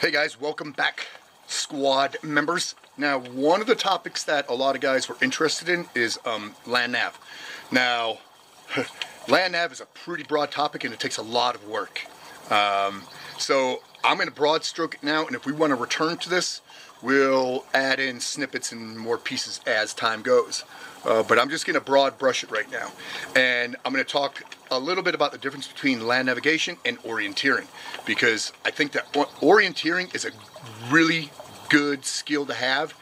Hey guys, welcome back, squad members. Now, one of the topics that a lot of guys were interested in is um, land nav. Now, land nav is a pretty broad topic and it takes a lot of work. Um, so I'm going to broad stroke it now, and if we want to return to this, we'll add in snippets and more pieces as time goes. Uh, but I'm just going to broad brush it right now. And I'm going to talk a little bit about the difference between land navigation and orienteering because I think that orienteering is a really good skill to have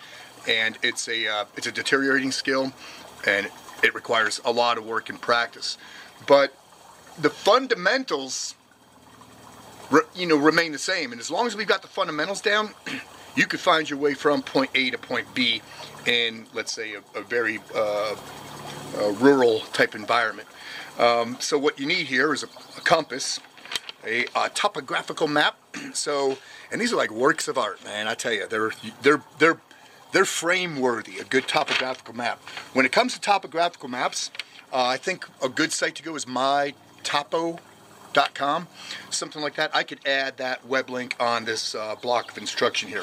and it's a uh, it's a deteriorating skill and it requires a lot of work and practice but the fundamentals you know remain the same and as long as we've got the fundamentals down you could find your way from point A to point B in, let's say, a, a very uh, a rural type environment. Um, so what you need here is a, a compass, a, a, topographical map. so, and these are like works of art, man. I tell you, they're they're they're they're frame worthy. A good topographical map. When it comes to topographical maps, uh, I think a good site to go is my topo com, something like that. I could add that web link on this uh, block of instruction here.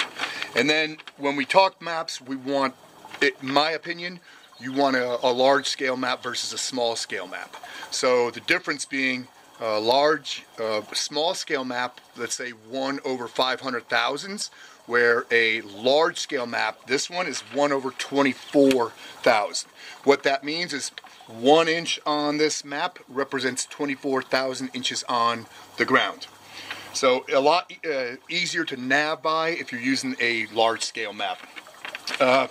And then when we talk maps, we want, it, in my opinion, you want a, a large scale map versus a small scale map. So the difference being a large, uh, small scale map, let's say 1 over 500,000s, where a large scale map, this one is 1 over 24,000. What that means is one inch on this map represents 24,000 inches on the ground. So a lot uh, easier to nav by if you're using a large scale map. Uh,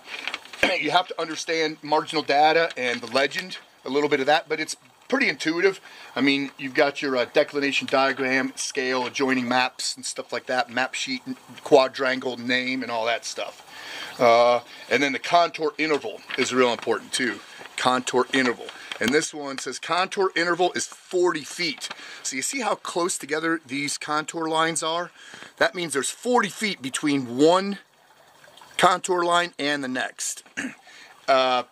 you have to understand marginal data and the legend, a little bit of that, but it's pretty intuitive. I mean, you've got your uh, declination diagram, scale, adjoining maps, and stuff like that, map sheet, quadrangle, name, and all that stuff. Uh, and then the contour interval is real important too contour interval. And this one says contour interval is 40 feet. So you see how close together these contour lines are? That means there's 40 feet between one contour line and the next. uh,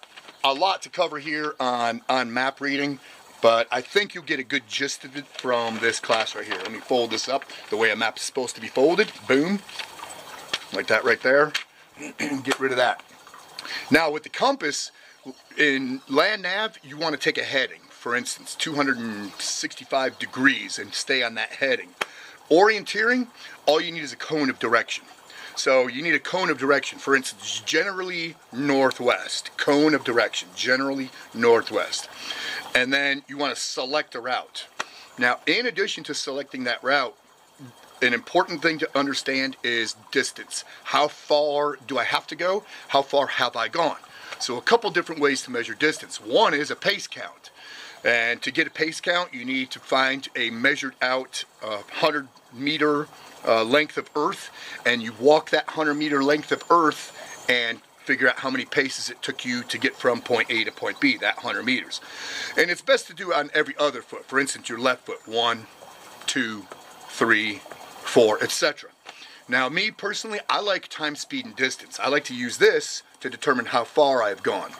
a lot to cover here on, on map reading, but I think you'll get a good gist of it from this class right here. Let me fold this up the way a map is supposed to be folded. Boom. Like that right there. get rid of that. Now with the compass, in land nav, you want to take a heading, for instance, 265 degrees and stay on that heading. Orienteering, all you need is a cone of direction. So you need a cone of direction, for instance, generally northwest, cone of direction, generally northwest. And then you want to select a route. Now, in addition to selecting that route, an important thing to understand is distance. How far do I have to go? How far have I gone? So a couple different ways to measure distance. One is a pace count. And to get a pace count, you need to find a measured out uh, 100 meter uh, length of earth, and you walk that 100 meter length of earth and figure out how many paces it took you to get from point A to point B, that 100 meters. And it's best to do on every other foot. For instance, your left foot, one, two, three, four, etc. Now, me personally, I like time, speed, and distance. I like to use this to determine how far I've gone.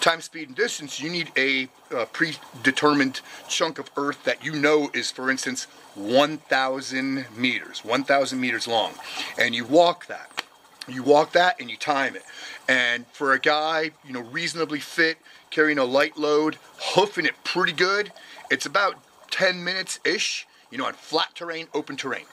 Time, speed, and distance, you need a, a predetermined chunk of earth that you know is, for instance, 1,000 meters, 1,000 meters long. And you walk that. You walk that and you time it. And for a guy, you know, reasonably fit, carrying a light load, hoofing it pretty good, it's about 10 minutes-ish, you know, on flat terrain, open terrain.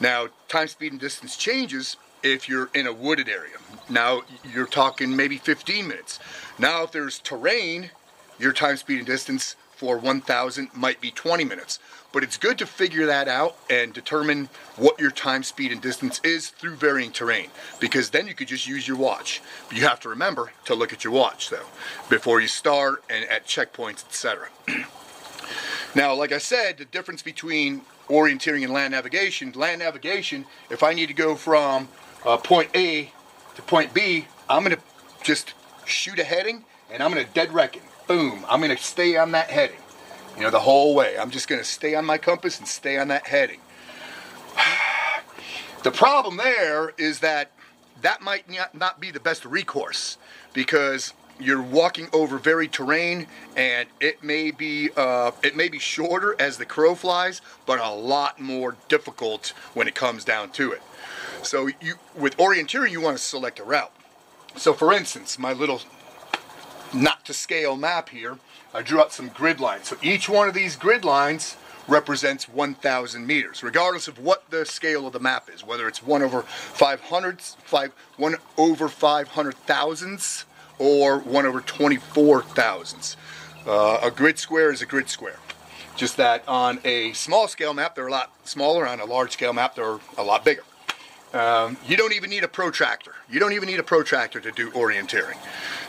Now, time, speed, and distance changes if you're in a wooded area. Now, you're talking maybe 15 minutes. Now, if there's terrain, your time, speed, and distance for 1,000 might be 20 minutes. But it's good to figure that out and determine what your time, speed, and distance is through varying terrain because then you could just use your watch. You have to remember to look at your watch though before you start and at checkpoints, etc. now, like I said, the difference between orienteering and land navigation. Land navigation, if I need to go from uh, point A to point B, I'm to just shoot a heading and I'm to dead reckon. Boom. I'm to stay on that heading. You know, the whole way. I'm just to stay on my compass and stay on that heading. the problem there is that that might not be the best recourse because you're walking over very terrain and it may be uh, it may be shorter as the crow flies but a lot more difficult when it comes down to it. So you with orienteering you want to select a route. So for instance my little not to scale map here I drew out some grid lines. So each one of these grid lines represents 1,000 meters, regardless of what the scale of the map is, whether it's 1 over 500, 5, 1 over 500 thousandths, or 1 over 24 thousandths. Uh, a grid square is a grid square. Just that on a small scale map, they're a lot smaller. On a large scale map, they're a lot bigger. Um, you don't even need a protractor. You don't even need a protractor to do orienteering.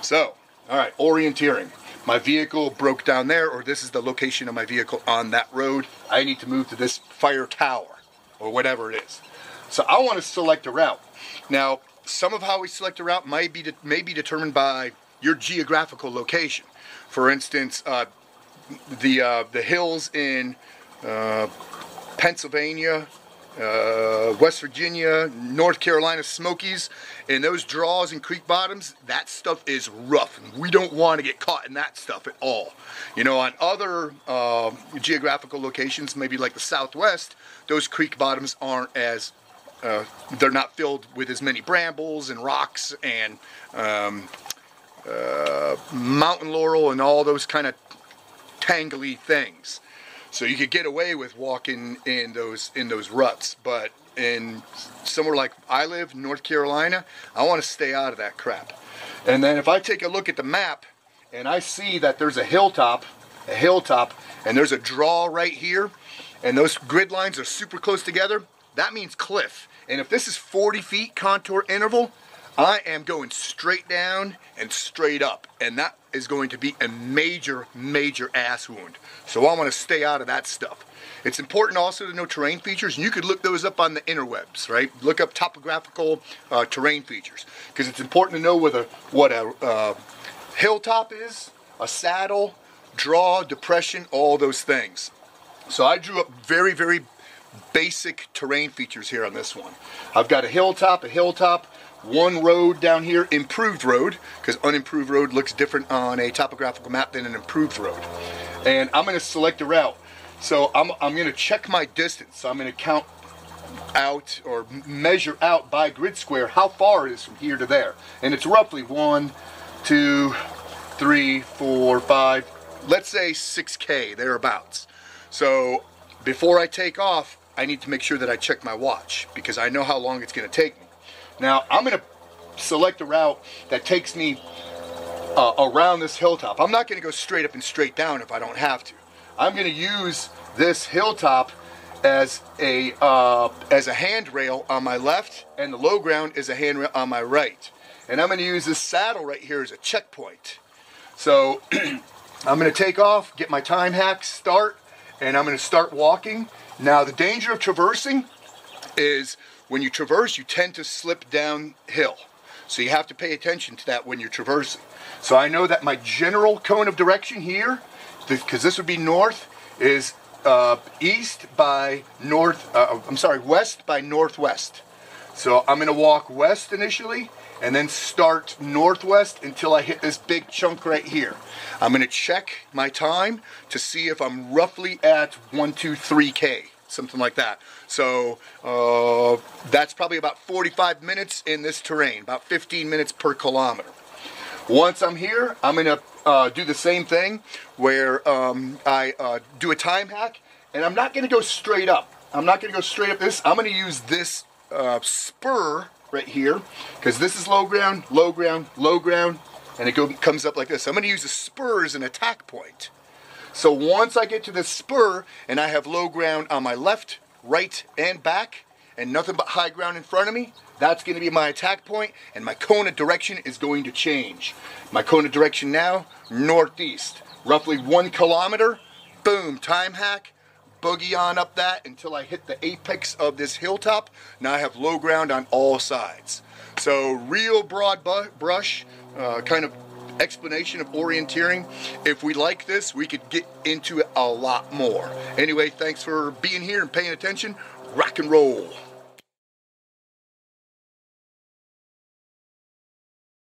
So, all right, orienteering my vehicle broke down there or this is the location of my vehicle on that road. I need to move to this fire tower or whatever it is. So I want to select a route. Now, some of how we select a route might be, may be determined by your geographical location. For instance, uh, the, uh, the hills in uh, Pennsylvania, uh, West Virginia, North Carolina Smokies, and those draws and creek bottoms, that stuff is rough. We don't want to get caught in that stuff at all. You know, on other uh, geographical locations, maybe like the Southwest, those creek bottoms aren't as uh, they're not filled with as many brambles and rocks and um, uh, mountain laurel and all those kind of tangly things. So you could get away with walking in those in those ruts, but in somewhere like I live, North Carolina, I want to stay out of that crap. And then if I take a look at the map and I see that there's a hilltop, a hilltop, and there's a draw right here, and those grid lines are super close together, that means cliff. And if this is 40 feet contour interval, I am going straight down and straight up. And that is going to be a major, major ass wound. So I want to stay out of that stuff. It's important also to know terrain features, and you could look those up on the interwebs, right? Look up topographical uh, terrain features, because it's important to know whether what a uh, hilltop is, a saddle, draw, depression, all those things. So I drew up very, very basic terrain features here on this one. I've got a hilltop, a hilltop, one road down here, improved road, because unimproved road looks different on a topographical map than an improved road. And I'm going to select a route. So I'm, I'm going to check my distance. So I'm going to count out or measure out by grid square how far it is from here to there. And it's roughly one, two, three, four, five, let's say 6K, thereabouts. So before I take off, I need to make sure that I check my watch because I know how long it's going to take me. Now I'm going to select a route that takes me uh, around this hilltop. I'm not going to go straight up and straight down if I don't have to. I'm going to use this hilltop as a uh, as a handrail on my left and the low ground is a handrail on my right. And I'm going to use this saddle right here as a checkpoint. So I'm going to take off, get my time hack, start, and I'm going to start walking. Now the danger of traversing is when you traverse, you tend to slip downhill. So you have to pay attention to that when you're traversing. So I know that my general cone of direction here, because this would be north, is uh, east by north, uh, I'm sorry, west by northwest. So I'm gonna walk west initially and then start northwest until I hit this big chunk right here. I'm gonna check my time to see if I'm roughly at one, two, three K something like that. So uh, that's probably about 45 minutes in this terrain, about 15 minutes per kilometer. Once I'm here, I'm gonna uh, do the same thing where um, I uh, do a time hack and I'm not gonna go straight up. I'm not gonna go straight up this. I'm gonna use this uh, spur right here because this is low ground, low ground, low ground, and it go, comes up like this. I'm gonna use the spur as an attack point. So once I get to the spur and I have low ground on my left, right, and back, and nothing but high ground in front of me, that's going to be my attack point, and my cone of direction is going to change. My cone of direction now, northeast. Roughly one kilometer, boom, time hack, boogie on up that until I hit the apex of this hilltop. Now I have low ground on all sides. So real broad brush, uh, kind of explanation of orienteering. If we like this, we could get into it a lot more. Anyway, thanks for being here and paying attention. Rock and roll.